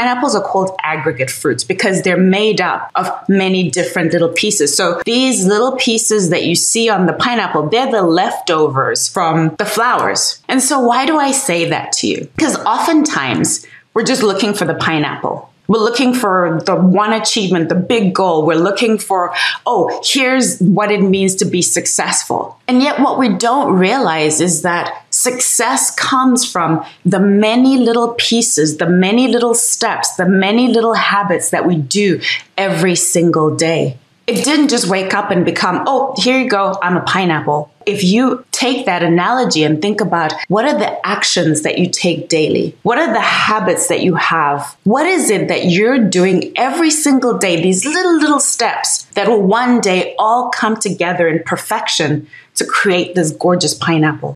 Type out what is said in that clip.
pineapples are called aggregate fruits because they're made up of many different little pieces. So these little pieces that you see on the pineapple, they're the leftovers from the flowers. And so why do I say that to you? Because oftentimes we're just looking for the pineapple. We're looking for the one achievement, the big goal. We're looking for, oh, here's what it means to be successful. And yet, what we don't realize is that success comes from the many little pieces, the many little steps, the many little habits that we do every single day it didn't just wake up and become, oh, here you go, I'm a pineapple. If you take that analogy and think about what are the actions that you take daily? What are the habits that you have? What is it that you're doing every single day? These little, little steps that will one day all come together in perfection to create this gorgeous pineapple.